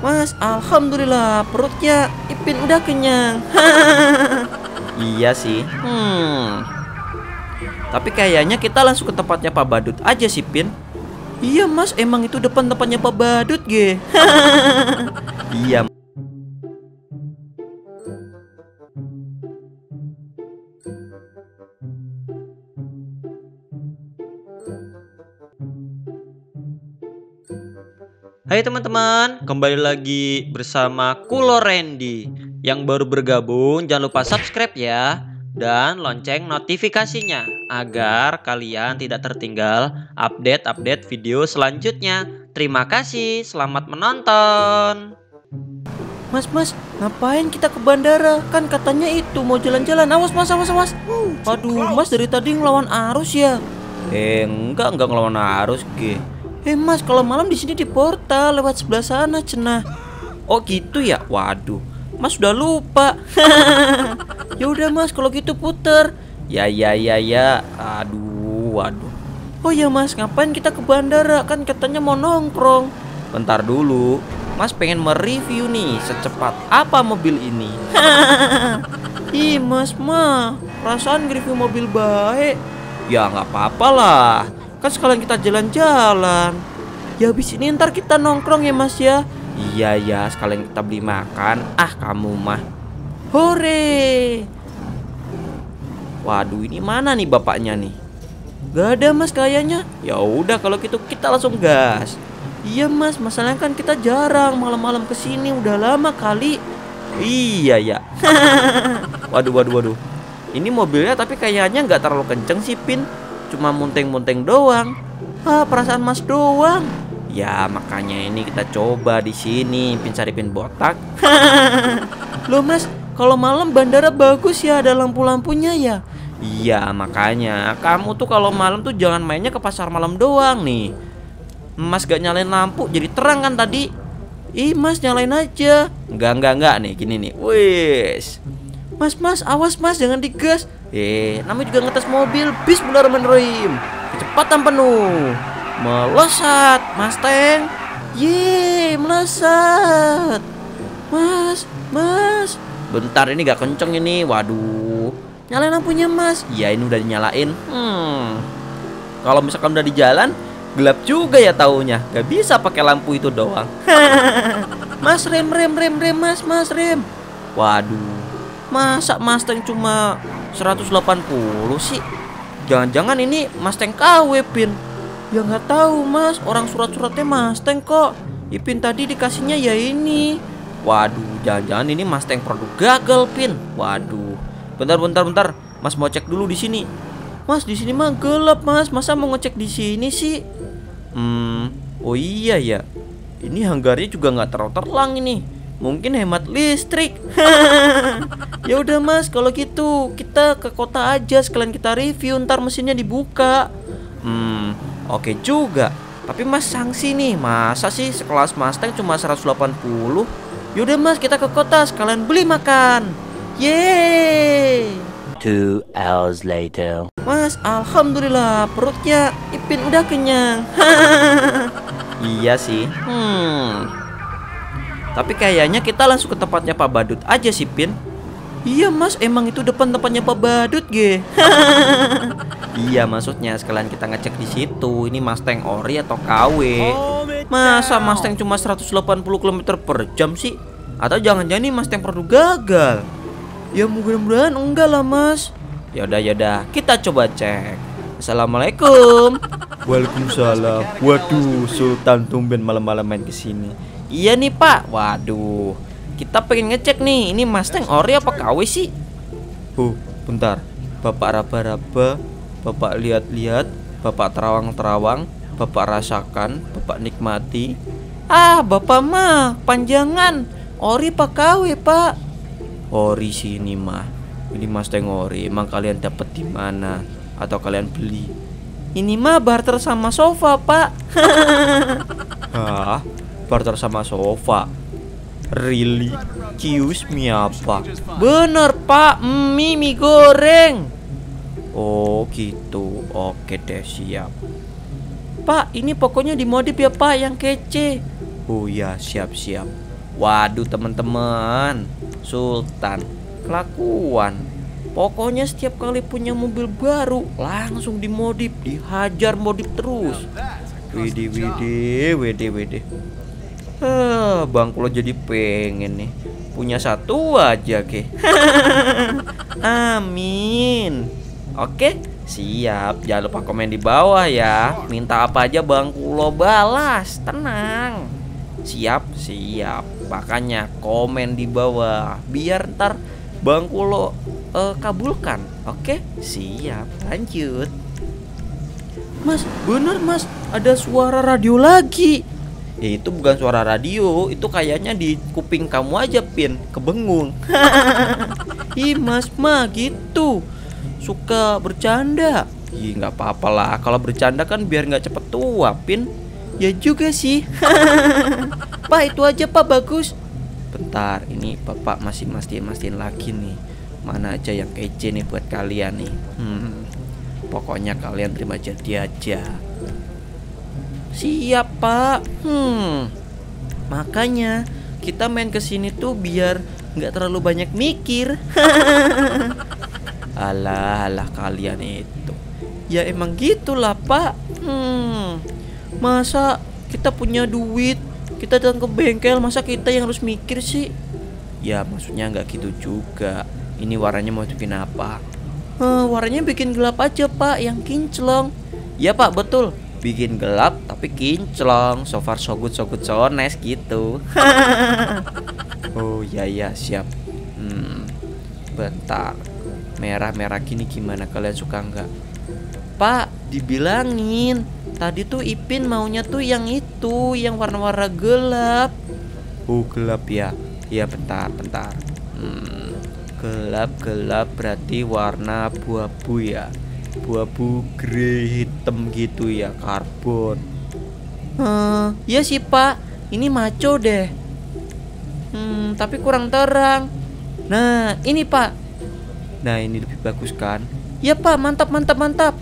Mas, alhamdulillah perutnya Ipin udah kenyang. iya sih. Hmm. Tapi kayaknya kita langsung ke tempatnya Pak Badut aja sih, Pin. Iya, Mas, emang itu depan tempatnya Pak Badut, ge. iya. Hai teman-teman, kembali lagi bersama Kulo Randy. Yang baru bergabung jangan lupa subscribe ya. Dan lonceng notifikasinya Agar kalian tidak tertinggal update-update video selanjutnya. Terima kasih, selamat menonton. Mas, mas, ngapain kita ke bandara? Kan katanya itu mau jalan-jalan. Awas mas, awas, awas Waduh, mas dari tadi ngelawan arus ya. Eh, enggak, enggak ngelawan arus, Ge Eh mas, kalau malam di sini di portal lewat sebelah sana cenah. Oh gitu ya. Waduh, mas sudah lupa. ya udah mas, kalau gitu puter. Ya ya ya ya. Aduh, waduh. Oh ya mas, ngapain kita ke bandara? Kan katanya mau nongkrong. Bentar dulu. Mas pengen mereview nih secepat apa mobil ini. Ih mas mah, perasaan review mobil baik. Ya nggak apa-apa lah Kan sekalian kita jalan-jalan. Ya habis ini ntar kita nongkrong ya mas ya. Iya ya sekalian kita beli makan. Ah kamu mah. Hore. Waduh ini mana nih bapaknya nih? Gak ada mas kayaknya. Ya udah kalau gitu kita langsung gas. Iya mas masalahnya kan kita jarang malam-malam ke sini Udah lama kali. Iya ya Waduh waduh waduh. Ini mobilnya tapi kayaknya nggak terlalu kenceng sih Pin cuma munteng-munteng doang. Ah, perasaan Mas doang. Ya, makanya ini kita coba di sini pin cari pin botak. Loh, Mas, kalau malam bandara bagus ya ada lampu-lampunya ya. Iya, makanya kamu tuh kalau malam tuh jangan mainnya ke pasar malam doang nih. Mas gak nyalain lampu jadi terang kan tadi? Ih, Mas nyalain aja. Enggak, enggak, enggak nih, gini nih. Wis. Mas, Mas, awas Mas, jangan digas. Eh, namanya juga ngetes mobil. Bismillahirrahmanirrahim. Kecepatan penuh. Melesat Mustang Yeay, melesat. Mas, mas. Bentar ini gak kenceng ini. Waduh. Nyalain lampunya mas. Ya ini udah dinyalain. Hmm. Kalau misalkan udah di jalan Gelap juga ya taunya. Gak bisa pakai lampu itu doang. Mas rem rem rem rem mas mas rem. Waduh Masa Mustang cuma 180 sih? Jangan-jangan ini Mustang KW Pin. Ya nggak tahu mas. Orang surat-suratnya Mustang kok. Ipin tadi dikasihnya ya ini. Waduh jangan-jangan ini Mustang produk gagal Pin. Waduh. Bentar bentar bentar. Mas mau cek dulu di sini. Mas di sini mah gelap mas. Masa mau ngecek di sini sih? Hmm Oh iya ya. Ini hanggarnya juga nggak terlalu terlang ini mungkin hemat listrik. ya udah mas, kalau gitu kita ke kota aja sekalian kita review ntar mesinnya dibuka. Hmm, oke okay juga. Tapi mas sanksi nih, masa sih sekelas Mustang cuma 180? Yaudah mas kita ke kota sekalian beli makan. Yeay. Two hours later. Mas, alhamdulillah perutnya Ipin udah kenyang. iya sih. Hmm. Tapi kayaknya kita langsung ke tempatnya Pak Badut aja sih, Pin. Iya mas, emang itu depan tempatnya Pak Badut, ge. iya maksudnya sekalian kita ngecek di situ. Ini Mustang ori atau KW? Masa Mustang cuma 180 km per jam sih? Atau jangan-jangan ini Mustang produk gagal? Ya mudah-mudahan enggak lah mas. Yaudah yaudah, kita coba cek. Assalamualaikum. Waalaikumsalam. Waduh, Sultan tumben malam-malam main ke sini. Iya nih pak. Waduh Kita pengen ngecek nih Ini Mustang ori apa KW sih? Huh bentar. Bapak raba-raba Bapak lihat-lihat Bapak terawang-terawang Bapak rasakan Bapak nikmati. Ah bapak mah Panjangan. Ori pak KW pak? Ori sini mah. Ini Mustang ori. Emang kalian dapat di mana? Atau kalian beli? Ini mah barter sama sofa pak. Hah barter sama sofa. Really? Kius mie apa? Bener pak, mie mie goreng. Oh gitu, oke deh siap. Pak, ini pokoknya dimodif ya pak yang kece. Oh ya siap-siap Waduh teman-teman. Sultan. Kelakuan. Pokoknya setiap kali punya mobil baru Langsung dimodif Dihajar modif terus. Wede wede wede wede Hah, Bang Kulo jadi pengen nih. Punya satu aja ke. Amin. Oke siap. Jangan lupa komen di bawah ya. Minta apa aja Bang Kulo balas. Tenang. Siap siap. Makanya komen di bawah. Biar ntar Bang Kulo eh, kabulkan. Oke siap. Lanjut. Mas bener mas. Ada suara radio lagi Ya itu bukan suara radio Itu kayaknya di kuping kamu aja Pin. Kebengung. Ih mas mah gitu. Suka bercanda. Ih nggak apa-apa lah. Kalau bercanda kan biar nggak cepet tua Pin. Ya juga sih. Pak itu aja pak. Bagus. Bentar ini bapak masih mastiin mastiin lagi nih. Mana aja yang kece nih buat kalian nih? Hmm, Pokoknya kalian terima jadi aja Siap pak. Hmm. Makanya kita main ke sini tuh biar nggak terlalu banyak mikir. Alah alah kalian itu. Ya emang gitulah pak. Hmm. Masa kita punya duit Kita datang ke bengkel Masa kita yang harus mikir sih? Ya maksudnya nggak gitu juga. Ini warnanya mau bikin apa? Eh, warnanya bikin gelap aja pak, yang kinclong. Ya pak betul, bikin gelap tapi kinclong. So far so good so good so nice gitu. oh ya ya siap. Hmm, bentar. Merah-merah gini gimana kalian suka nggak? Pak, dibilangin tadi tuh Ipin maunya tuh yang itu, yang warna-warna gelap. Oh gelap ya? Ya bentar bentar. Hmm, gelap-gelap berarti warna abu-abu ya abu-abu grey hitam gitu ya karbon. Hmm, ya sih pak. Ini maco deh. Hmm, tapi kurang terang. Nah ini pak. Nah ini lebih bagus kan? Ya pak. Mantap mantap mantap.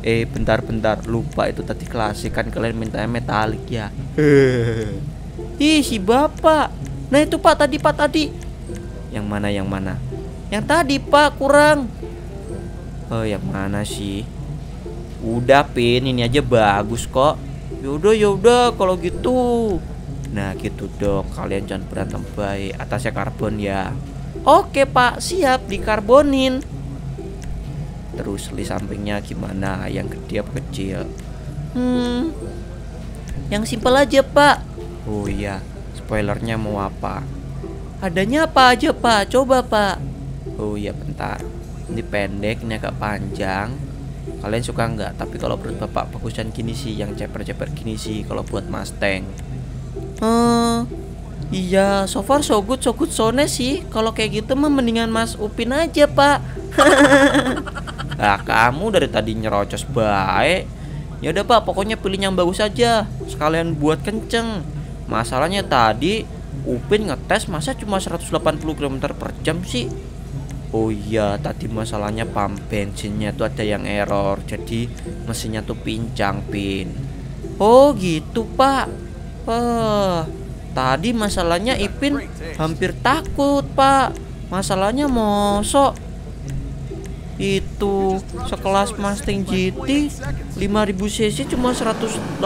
Eh bentar bentar. Lupa itu tadi klasik kan kalian mintanya metalik ya. Ih si bapak. Nah itu pak tadi pak tadi. Yang mana yang mana? Yang tadi pak kurang. Oh yang mana sih? Udah pin ini aja bagus kok. Yaudah yaudah kalau gitu. Nah gitu dong kalian jangan berantem baik atasnya karbon ya. Oke pak siap dikarbonin. Terus di sampingnya gimana? Yang gede apa kecil? Hmm, yang simpel aja pak. Oh iya, spoilernya mau apa? Adanya apa aja pak? Coba pak Oh iya bentar Ini pendek, ini agak panjang. Kalian suka nggak? Tapi kalau menurut bapak bagusan gini sih Yang ceper-ceper gini sih Kalau buat Mustang. Hmm Iya, so far so good, so good, so nice sih. Kalau kayak gitu mah mendingan Mas Upin aja pak. Nah kamu dari tadi nyerocos baik Ya udah pak, pokoknya pilih yang bagus aja. Sekalian buat kenceng. Masalahnya tadi Upin ngetes masa cuma 180 km per jam sih Oh iya tadi masalahnya pam bensinnya tuh ada yang error Jadi mesinnya tuh pincang pin. Oh gitu pak. Oh Tadi masalahnya Ipin hampir takut pak. Masalahnya mosok. Itu sekelas Mustang GT 5000 cc cuma 180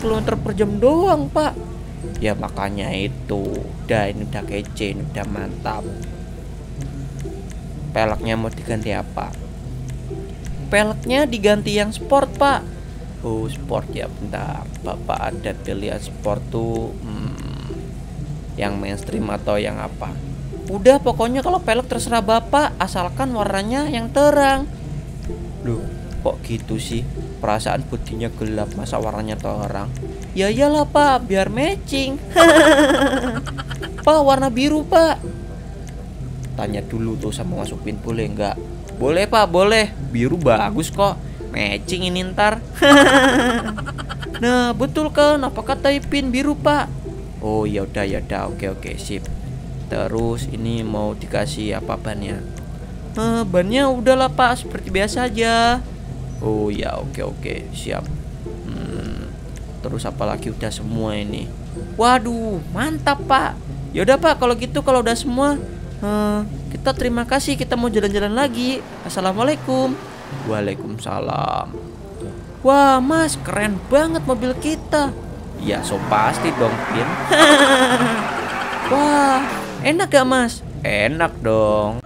km per jam doang pak. Ya makanya itu. Udah ini udah kece ini udah mantap peleknya mau diganti apa? Peleknya diganti yang sport pak. Oh sport ya bentar. Bapak ada pilihan sport tuh hmm, yang mainstream atau yang apa? Udah pokoknya kalau pelek terserah bapak asalkan warnanya yang terang. Loh kok gitu sih? Perasaan putihnya gelap masa warnanya terang? Ya iyalah pak, biar matching. Pak warna biru pak Tanya dulu tuh sama Mas Upin boleh nggak? Boleh pak, boleh. Biru bagus kok Matching ini ntar. Nah betul kan, apa kata Ipin? Biru pak? Oh ya udah ya udah. Oke oke sip. Terus ini mau dikasih apa bannya? Eh, bannya udahlah pak, seperti biasa aja. Oh ya oke oke siap. Terus apalagi udah semua ini. Waduh, mantap pak. Yaudah pak, kalau gitu kalau udah semua, eh, kita terima kasih. Kita mau jalan-jalan lagi. Assalamualaikum. Waalaikumsalam. Wah mas, keren banget mobil kita. Ya, so pasti dong, Pin. Wah, enak gak mas? Enak dong.